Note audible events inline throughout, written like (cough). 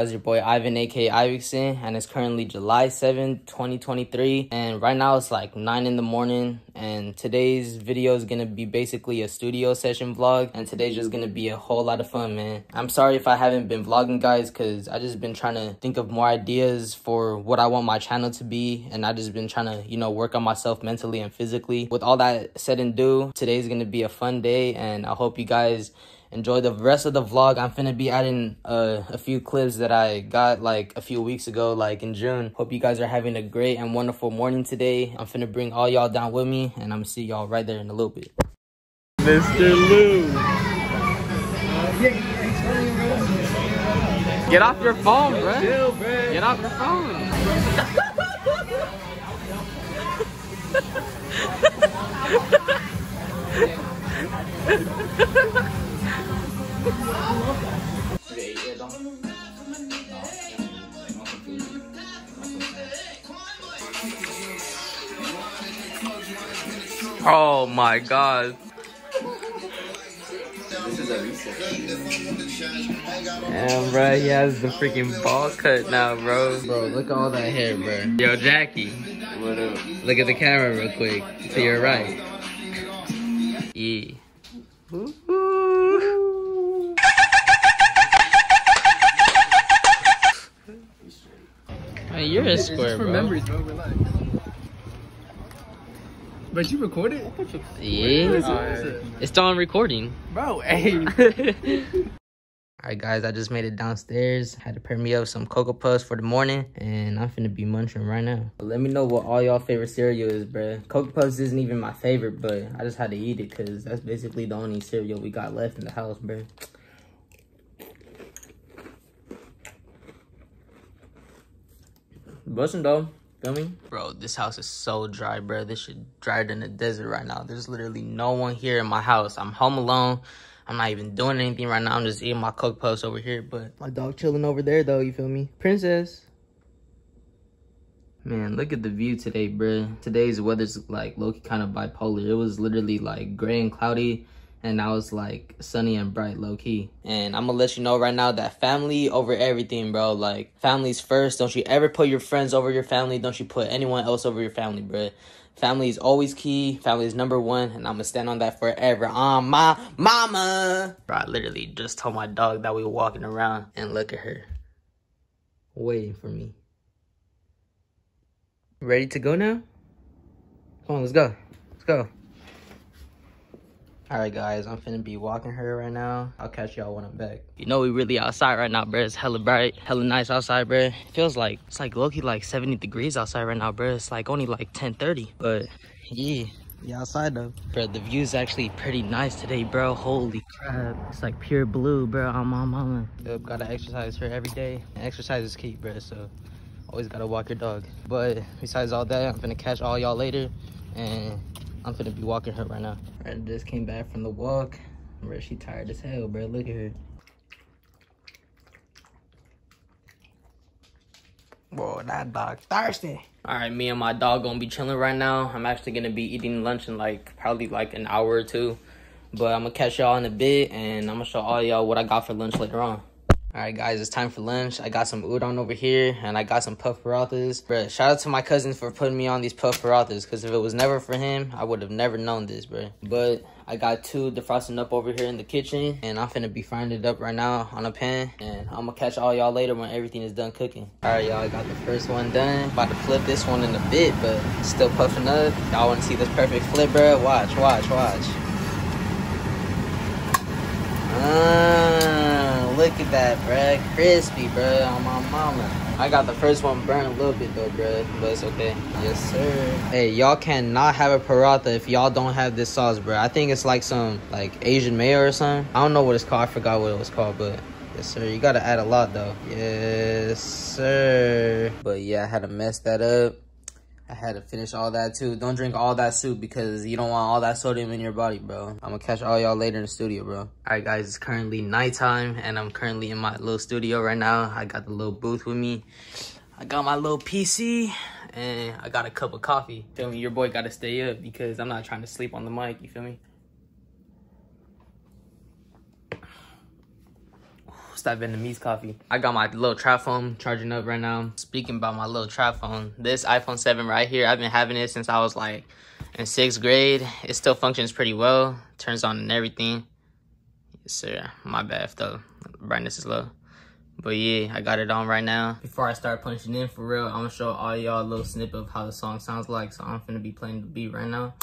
It's your boy Ivan, aka Iverson, and it's currently July 7th, 2023. And right now it's like 9 in the morning. And today's video is gonna be basically a studio session vlog. And today's just gonna be a whole lot of fun, man. I'm sorry if I haven't been vlogging, guys, because I just been trying to think of more ideas for what I want my channel to be. And I just been trying to, you know, work on myself mentally and physically. With all that said and do, today's gonna be a fun day. And I hope you guys enjoy the rest of the vlog. I'm finna be adding uh, a few clips that I got like a few weeks ago, like in June. Hope you guys are having a great and wonderful morning today. I'm finna bring all y'all down with me, and I'm gonna see y'all right there in a little bit. Mr. Lou. Get off your phone, bro. Get off your phone. (laughs) Oh my god. Damn, bro, he has the freaking ball cut now, bro. Bro, look at all that hair, bro. Yo, Jackie. What up? Look at the camera real quick. To your right. Yeah. Ooh. Hey, you're a square, for bro. Memories, bro. Relax. But you recorded? Yeah. It's still on recording. Bro, (laughs) hey. Alright guys, I just made it downstairs. Had to pair me up some Cocoa Puffs for the morning. And I'm finna be munching right now. But let me know what all y'all favorite cereal is, bruh. Cocoa Puffs isn't even my favorite, but I just had to eat it because that's basically the only cereal we got left in the house, bruh. Bustin' though. Feel me? Bro, this house is so dry, bro. This shit drier than the desert right now. There's literally no one here in my house. I'm home alone. I'm not even doing anything right now. I'm just eating my Coke Puffs over here. But my dog chilling over there, though. You feel me? Princess. Man, look at the view today, bro. Today's weather's like low-key kind of bipolar. It was literally like gray and cloudy. And now it's like sunny and bright, low key. And I'm gonna let you know right now that family over everything, bro. Like, family's first. Don't you ever put your friends over your family. Don't you put anyone else over your family, bro. Family is always key. Family is number one. And I'm gonna stand on that forever. On my mama. Bro, I literally just told my dog that we were walking around. And look at her. Waiting for me. Ready to go now? Come on, let's go. Let's go. Alright guys, I'm finna be walking her right now. I'll catch y'all when I'm back. You know we really outside right now, bruh. It's hella bright, hella nice outside, bruh. It feels like, it's like low-key like 70 degrees outside right now, bruh. It's like only like 10.30. But yeah, yeah outside though. Bruh, the view's actually pretty nice today, bro. Holy crap. It's like pure blue, bro. I'm On my mama. Yep, gotta exercise her every day. And exercise is key, bruh, so always gotta walk your dog. But besides all that, I'm gonna catch all y'all later. And I'm gonna be walking her right now. I just came back from the walk. Bro, she tired as hell, bro. Look at her. Whoa, that dog thirsty. All right, me and my dog gonna be chilling right now. I'm actually gonna be eating lunch in like probably like an hour or two. But I'm gonna catch y'all in a bit and I'm gonna show all y'all what I got for lunch later on. Alright guys, it's time for lunch. I got some udon over here and I got some puff parathas. Bruh, shout out to my cousin for putting me on these puff parathas because if it was never for him, I would have never known this, bruh. But I got two defrosting up over here in the kitchen and I'm finna be frying it up right now on a pan and I'm gonna catch all y'all later when everything is done cooking. Alright y'all, I got the first one done. About to flip this one in a bit, but still puffing up. Y'all wanna see this perfect flip, bruh? Watch, watch, watch. Ah, look at that, bruh. Crispy, bruh, on my mama. I got the first one burned a little bit, though, bruh, but it's okay. Yes, sir. Hey, y'all cannot have a paratha if y'all don't have this sauce, bruh. I think it's like some, like, Asian mayo or something. I don't know what it's called. I forgot what it was called, but... Yes, sir. You gotta add a lot, though. Yes, sir. But, yeah, I had to mess that up. I had to finish all that too. Don't drink all that soup because you don't want all that sodium in your body, bro. I'm gonna catch all y'all later in the studio, bro. All right, guys, it's currently nighttime and I'm currently in my little studio right now. I got the little booth with me. I got my little PC and I got a cup of coffee. Feel me? Your boy gotta stay up because I'm not trying to sleep on the mic. You feel me? What's that Vietnamese coffee? I got my little trap phone charging up right now. Speaking about my little trap phone, this iPhone 7 right here, I've been having it since I was like in sixth grade. It still functions pretty well. Turns on and everything. Yes, sir. My bad if the brightness is low. But yeah, I got it on right now. Before I start punching in for real, I'm gonna show all y'all a little snippet of how the song sounds like. So I'm finna be playing the beat right now.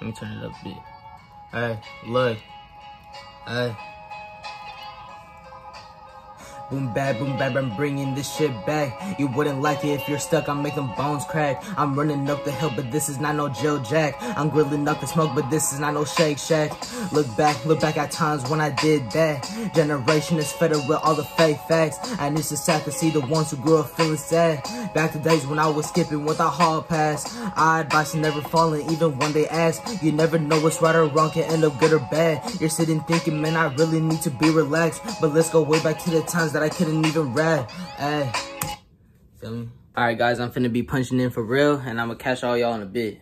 Let me turn it up a bit. Hey, look. Hey. Boom bap, boom bap, I'm bringing this shit back. You wouldn't like it if you're stuck, I'm making bones crack. I'm running up the hill, but this is not no Jill Jack. I'm grilling up the smoke, but this is not no Shake Shack. Look back, look back at times when I did that. Generation is fed up with all the fake facts. And it's just sad to see the ones who grew up feeling sad. Back to days when I was skipping with a hall pass. I advise you never falling, even when they ask. You never know what's right or wrong, can end up good or bad. You're sitting thinking, man, I really need to be relaxed. But let's go way back to the times that I couldn't even rap. Hey, feel me? Alright guys, I'm finna be punching in for real, and I'm gonna catch all y'all in a bit.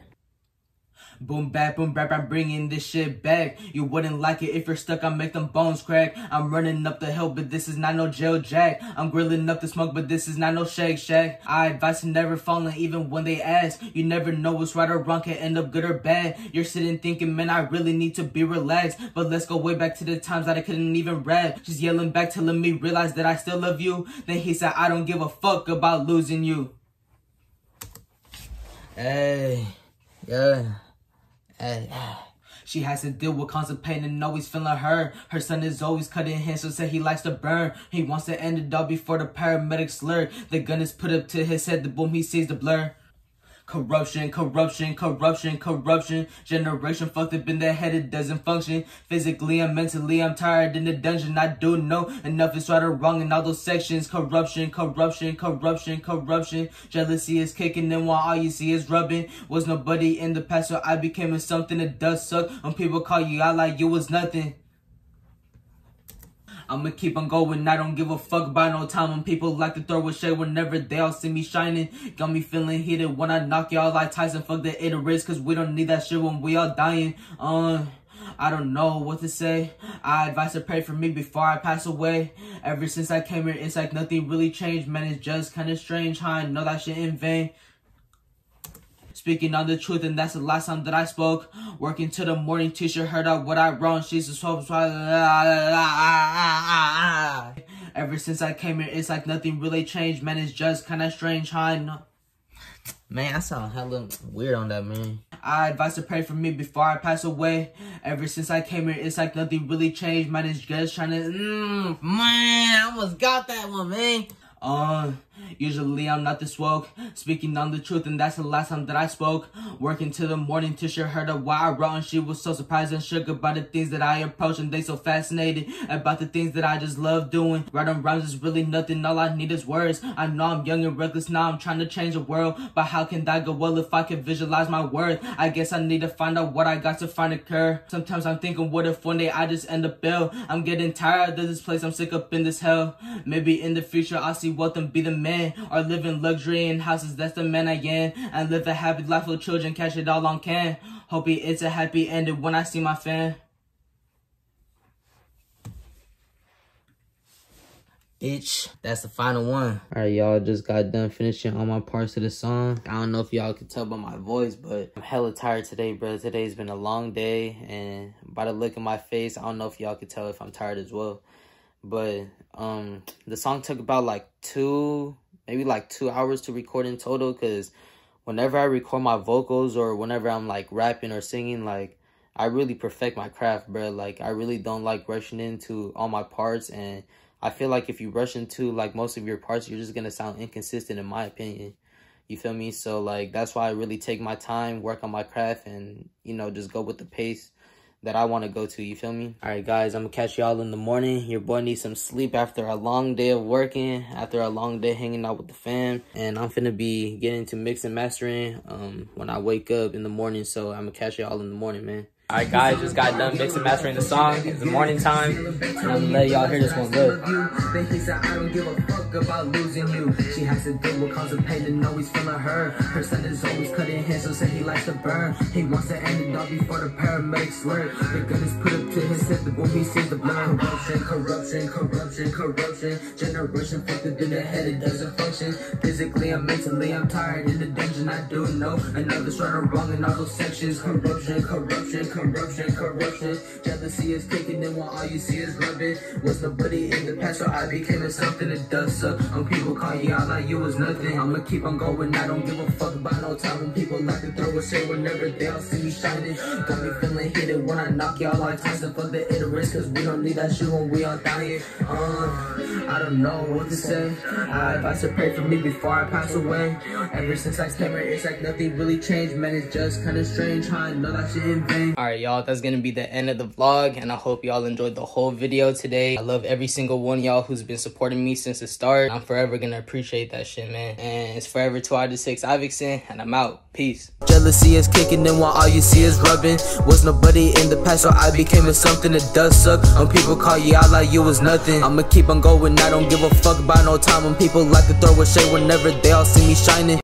Boom bap, boom bap, I'm bringing this shit back. You wouldn't like it if you're stuck, I make them bones crack. I'm running up the hill, but this is not no jail jack. I'm grilling up the smoke, but this is not no shake shack. I advise you never falling, even when they ask. You never know what's right or wrong, can end up good or bad. You're sitting thinking, man, I really need to be relaxed. But let's go way back to the times that I couldn't even rap. Just yelling back, telling me realize that I still love you. Then he said, I don't give a fuck about losing you. Hey, yeah. (sighs) She has to deal with constant pain and always feeling hurt. Her son is always cutting hands, so say he likes to burn. He wants to end it all before the paramedics slur. The gun is put up to his head, the boom, he sees the blur. Corruption, corruption, corruption, corruption. Generation fucked up in the head, it doesn't function. Physically and mentally, I'm tired in the dungeon. I do know enough is right or wrong in all those sections. Corruption, corruption, corruption, corruption. Jealousy is kicking in while all you see is rubbing. Was nobody in the past, so I became a something that does suck. When people call you out like you was nothing. I'ma keep on going. I don't give a fuck about no time when people like to throw a shade whenever they all see me shining. Got me feeling heated when I knock y'all like Tyson. Fuck the iterate, cause we don't need that shit when we all dying. Uh, I don't know what to say. I advise to pray for me before I pass away. Ever since I came here, it's like nothing really changed. Man, it's just kinda strange how I know that shit in vain. Speaking on the truth, and that's the last time that I spoke. Working till the morning, teacher heard out what I wrote. She's a swap. Ever since I came here, it's like nothing really changed. Man, it's just kind of strange how I know. Man, I sound hella weird on that, man. I advise to pray for me before I pass away. Ever since I came here, it's like nothing really changed. Man, it's just trying to, mm, man, I almost got that one, man. Uh, usually I'm not this woke, speaking on the truth, and that's the last time that I spoke. Working till the morning till she heard of why I wrote, and she was so surprised and shook about the things that I approach, and they so fascinated about the things that I just love doing. Writing rhymes is really nothing, all I need is words. I know I'm young and reckless now, I'm trying to change the world, but how can that go well if I can visualize my worth? I guess I need to find out what I got to find a cure. Sometimes I'm thinking, what if one day I just end up ill? I'm getting tired of this place, I'm sick up in this hell. Maybe in the future I'll see wealth and be the man, or live in luxury in houses, that's the man I am, and live a happy life with children, catch it all on can. Hope it's a happy ending when I see my fan. Bitch, that's the final one. Alright, y'all just got done finishing all my parts of the song. I don't know if y'all can tell by my voice, but I'm hella tired today, bro. Today's been a long day, and by the look of my face, I don't know if y'all can tell if I'm tired as well. But um, the song took about like two, maybe like two hours to record in total, because whenever I record my vocals or whenever I'm like rapping or singing, like I really perfect my craft, bro. Like I really don't like rushing into all my parts and I feel like if you rush into like most of your parts, you're just gonna sound inconsistent in my opinion. You feel me? So like that's why I really take my time, work on my craft, and you know just go with the pace that I want to go to. You feel me? All right, guys, I'm gonna catch y'all in the morning. Your boy needs some sleep after a long day of working, after a long day hanging out with the fam, and I'm finna be getting to mix and mastering um when I wake up in the morning. So I'm gonna catch y'all in the morning, man. Alright guys, just got done mixing mastering the song. It's the morning time. I'm gonna let y'all hear this one. Then he said, I don't give a fuck about losing you. She has to deal with cause of pain and always feeling her. Her son is always cutting hands, so say he likes to burn. He wants to end it all before the paramedics work. The gun is put up to his head, the boom he sees the blood. Corruption, corruption, corruption, corruption. Generation fucked up in the head, it doesn't function. Physically and mentally, I'm tired in the dungeon. I do know another's right or wrong in all those sections. Corruption, corruption, corruption, corruption. Corruption. Jealousy is kicking in while all you see is rubbing. Was nobody in the past, so I became a something that does suck. When people call you out like you was nothing, I'ma keep on going. I don't give a fuck about no time when people like to throw a shade whenever they all see me shining. Got me feeling heated when I knock y'all like Tyson for the ignorance, cause we don't need that shit when we all dying. Uh, I don't know what to say. I advise to pray for me before I pass away. Ever since I came here, it's like nothing really changed, man. It's just kinda strange how I know that shit in vain. Alright, y'all, that's gonna be the end of the vlog, and I hope y'all enjoyed the whole video today. I love every single one y'all who's been supporting me since the start. I'm forever gonna appreciate that shit, man. And it's forever 2 out of 6 Ivixen, and I'm out. Peace. Jealousy is kicking in while all you see is rubbing. Was nobody in the past, so I became a something that does suck. When people call you out like you was nothing, I'ma keep on going. I don't give a fuck about no time when people like to throw a shade whenever they all see me shining.